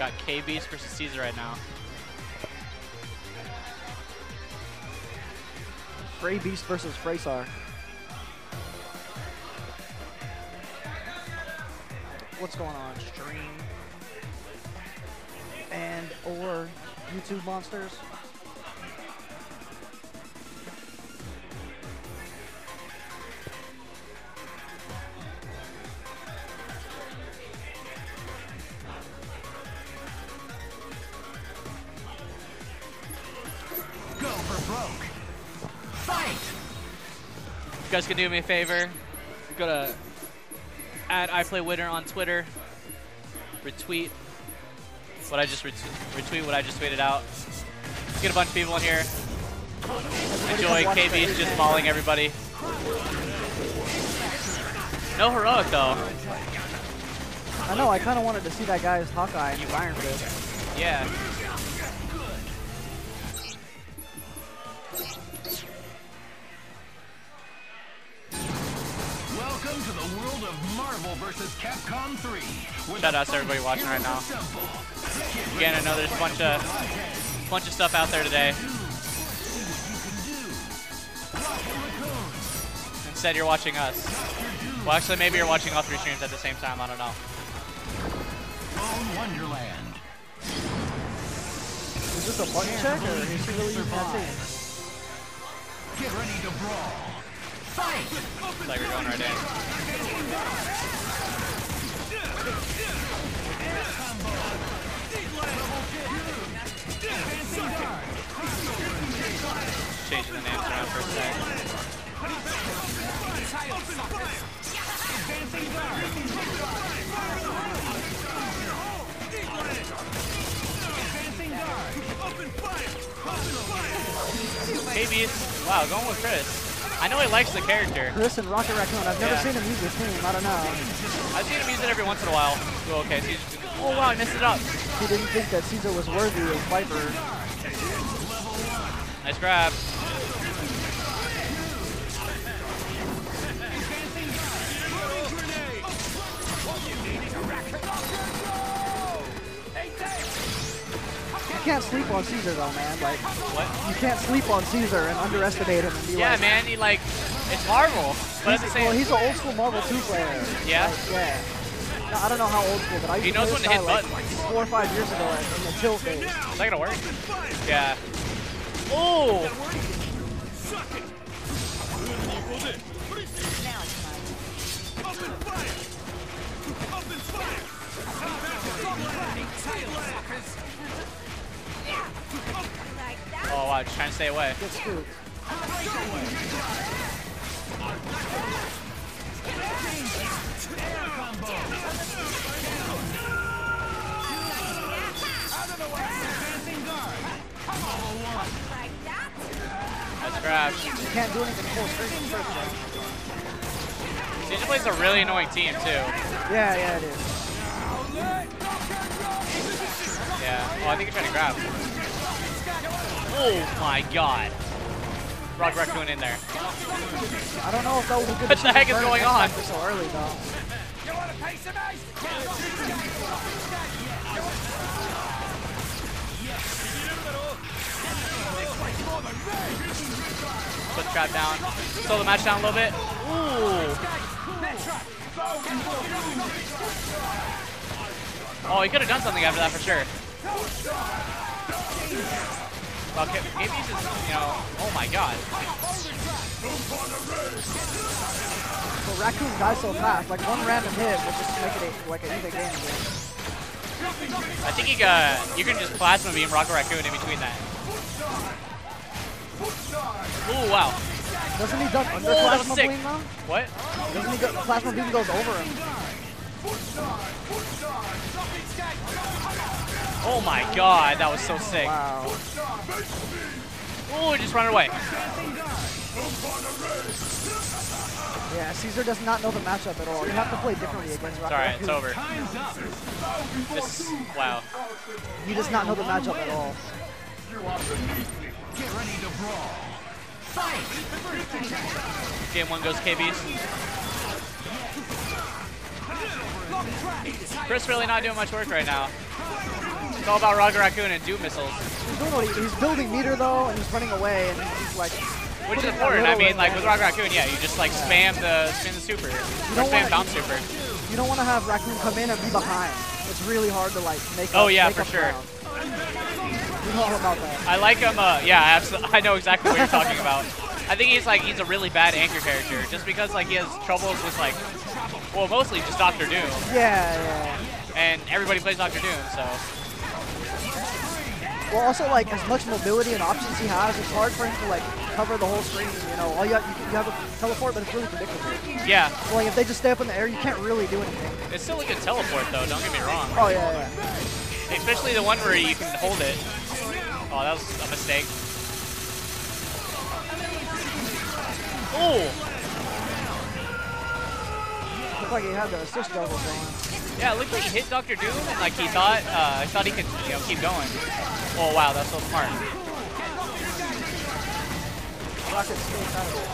Got K Beast versus Cesar right now. Frey Beast versus Fraysar. What's going on? Stream and or YouTube monsters. You guys can do me a favor. Go to at I Play Winner on Twitter. Retweet what I just ret retweet what I just tweeted out. Get a bunch of people in here. Enjoy KB's just mauling everybody. No heroic though. I know. I kind of wanted to see that guy's Hawkeye and Iron Fist. Yeah. Welcome to the world of Marvel vs. Capcom 3. where Shout out to everybody watching right now. Again, I know there's a bunch of bunch of stuff out there today. Instead, you're watching us. Well, actually, maybe you're watching all three streams at the same time. I don't know. Wonderland. Is this a button check or is he really using that? Get ready to brawl. Fight! It's like we're going right in. Changing the names around for a sec. Hey, Beast. Wow, going with Chris. I know he likes the character. Chris and Rocket Raccoon. I've never Yeah. seen him use this team. I don't know. I've seen him use it every once in a while. Oh, okay, so oh wow, he messed it up. He didn't think that Cesar was worthy of Viper. Nice grab. Can't sleep on Cesar though, man. Like What? you can't sleep on Cesar and underestimate him and be Yeah, like, man, he like, it's Marvel. But He's, same well, he's an old school Marvel 2 player. Yeah? Like, yeah. No, I don't know how old school, but I used He to knows play when this to hit like buttons. four or five years ago in the tilt days. Is that gonna work? Yeah. Oh! Oh wow, just trying to stay away. Get screwed. Nice grab. You can't do anything full screen first. Ninja plays a really annoying team too. Yeah, yeah, it is. Yeah. Oh, I think he's trying to grab. Oh my god. Rock Raccoon in there. I don't know if that was a good What the heck is going on? So early, though. Put the trap down. Slow the match down a little bit. Ooh. Oh, he could have done something after that for sure. Well, K- KB's just, you know, oh my god. But Raccoon dies so fast. Like one random hit will just make it a, like an even game again. I think he, uh, you can just plasma beam Rocket Raccoon in between that. Ooh, wow. Doesn't he duck under Oh, Plasma. Beam though? What? Doesn't he go, Plasma Beam goes over him? Oh my god, that was so sick. Wow. Ooh, he just run away. Yeah, Cesar does not know the matchup at all. You have to play differently against Rocket alright, it's over. Time's up. This, wow. He does not know the matchup at all. Get ready to brawl. Fight! Game one goes KBs. Chris really not doing much work right now. It's all about Rocket Raccoon and Doom missiles, He's doing he's building meter though, and he's running away, and he's like, which is important. I mean, like with. Rocket Raccoon, yeah, you just like spam the spam the super, or don't spam bounce super. you don't want to have Raccoon come in and be behind. It's really hard to like make. Oh, up, yeah, make for sure. You know about that. I like him. Uh, yeah, absolutely. I know exactly what you're talking about. I think he's like he's a really bad anchor character, just because like he has troubles with like, well, mostly just Doctor Doom, Yeah, yeah. and everybody plays Doctor Doom, so Well, also like as much mobility and options he has, it's hard for him to like cover the whole screen. You know, all you have, you, you have a teleport, but it's really predictable. yeah. So, like if they just stay up in the air, you can't really do anything. It's still a good teleport though. Don't get me wrong. Oh yeah, yeah. Especially the one where you can hold it. Oh, that was a mistake. Oh, Looked like he had the assist double going. yeah. It looked like he hit Doctor Doom, and like he thought, uh, I thought he could, you know, keep going. Oh wow, that's so smart. Rocket skates out of it.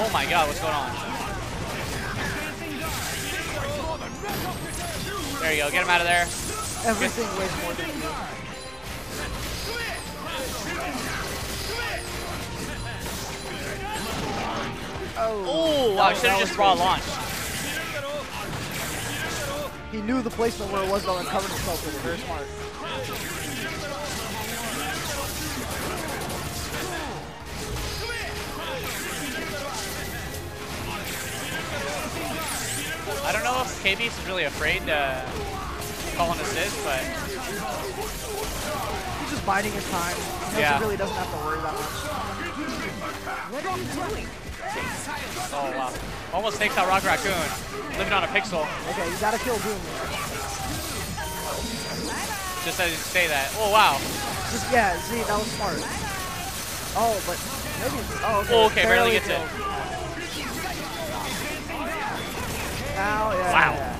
Oh my God, what's going on? There you go. Get him out of there. Everything weighs more than you. Oh. Wow. That- Should have just raw good. launch. He knew the placement where it was though and covered himself with it. Very smart. I don't know if KBS is really afraid to call an assist, but He's just biding his time. He Yeah. Really doesn't have to worry that much. Oh wow. Almost takes out Rock Raccoon. Living on a pixel. Okay, you gotta kill Doom. Just as you say that. Oh wow. Just yeah, see, that was smart. Oh, but maybe. Oh, okay. Oh, okay, barely gets it. killed. Now, yeah. Wow. yeah.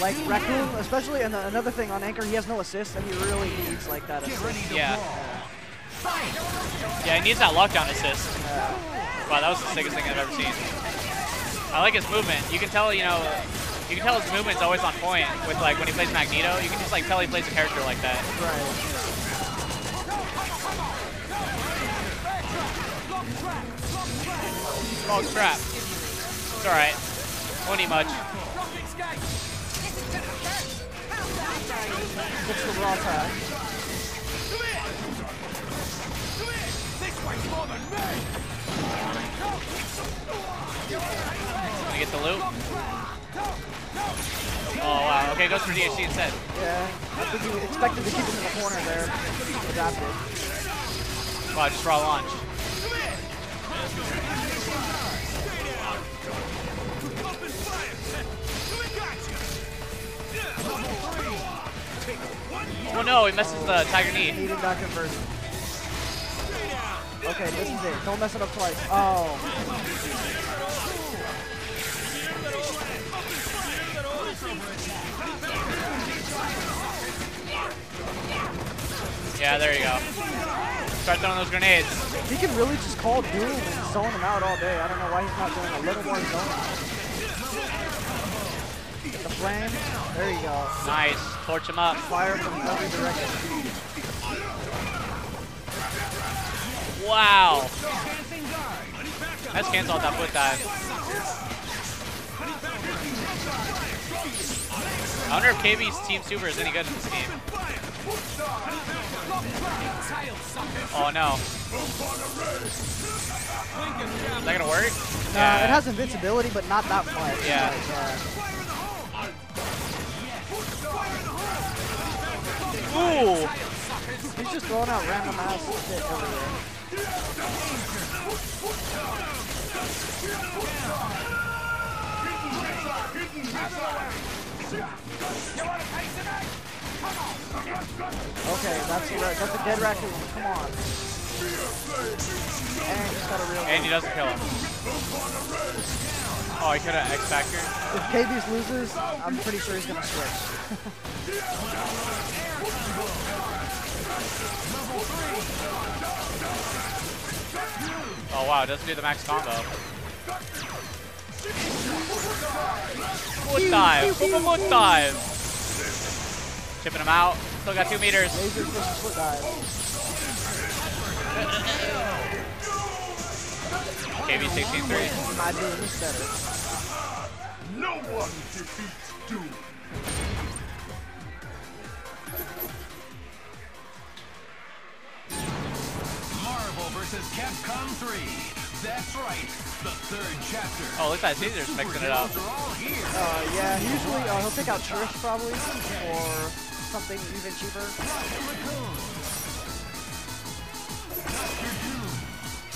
Like Raccoon, especially, and another thing on Anchor, he has no assist, and he really needs like that assist. Yeah. Yeah, he needs that lockdown assist. Wow, that was the sickest thing I've ever seen. I like his movement. You can tell, you know, you can tell his movement's always on point with like when he plays Magneto. You can just like tell he plays a character like that. Right. Oh crap. It's alright. Won't eat much. Gets the raw tag. Gonna get the loot. Oh wow. Okay, goes for DHC instead. Yeah. I think he expected to keep him in the corner there. Adapted. Wow, just raw launch. Oh no, he messes the Tiger Knee. Needing that conversion. Okay, this is it. Don't mess it up twice. Oh. Yeah, there you go. Start throwing those grenades. He can really just call Doom and zone him out all day. I don't know why he's not doing a little more zoning. Get the flame. There you go. Nice. Torch him up. Fire from every direction. Wow. Let's cancel out that foot dive. I wonder if KB's Team Super is any good in this game. Oh no. Is that gonna work? Nah, it has invincibility, but not that much. Yeah. Like, Ooh. He's just throwing out random ass shit everywhere. Okay, that's a, that's a dead raccoon. Come on. And he's got a real. And he doesn't kill him. Oh, he could have X Factor. If KB's loses, I'm pretty sure he's gonna switch. Oh wow, it doesn't do the max combo. Foot dive. Foot foot dive. Chipping him out. Still got two meters. Lasers versus foot dive. KB 16-3. Not doing this better. No one defeats Doom. Marvel Capcom 3. That's right, the third chapter. Oh, look at that. Cesar's mixing it up. Heroes are all here. Uh, yeah, usually uh, he'll take out Trish probably, or something even cheaper.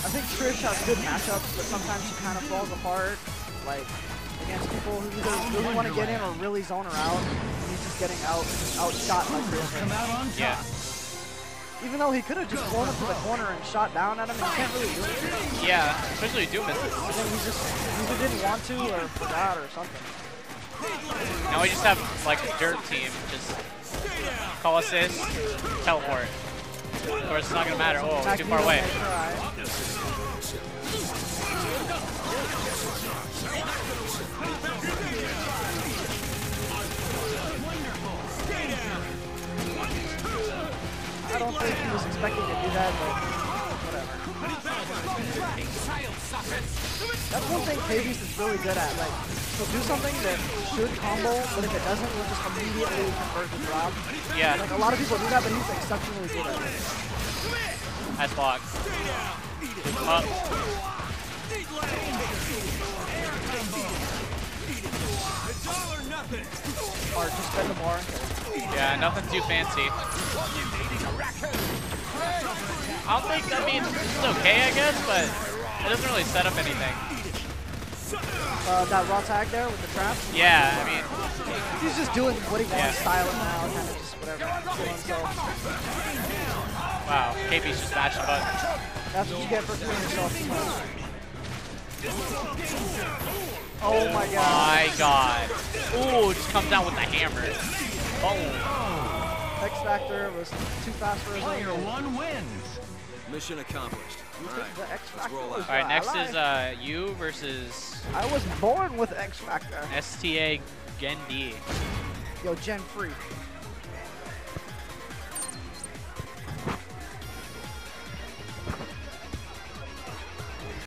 I think Trish has good matchups, but sometimes she kind of falls apart, like against people who either really want to get in or really zone her out. And he's just getting out outshot like this. Come out on. Yeah. Even though he could have just flown up to the corner and shot down at him, he can't really do anything. Yeah. Especially Doom misses. I think he just either didn't want to or forgot or something. Now we just have like a dirt team. Just call assist, teleport. Of course, it's not gonna matter. Oh, too far away. I don't think he was expecting to do that, but whatever. That's one thing Hades is really good at. Like, he'll do something that should combo, but if it doesn't, he'll just immediately convert the drop. Yeah. Like, a lot of people do that, but he's exceptionally good at it. Nice block. Up. Or just spend the more. Yeah, nothing too fancy. I don't think, I mean, it's okay, I guess, but it doesn't really set up anything. Uh, that raw tag there with the trap. Yeah, I mean, He's just doing what he wants, Yeah. styling now, kind of just whatever. Wow, KP's just mashed the button. That's what you get for doing yourself too much. Oh my god. My god. Ooh, just comes down with the hammer. Boom. X Factor was too fast for his Player own. one wins. Mission accomplished. All right. The X Factor roll was out. All right, next alive. is uh, you versus I was born with X Factor. STA Gendi. Yo, Gen Free.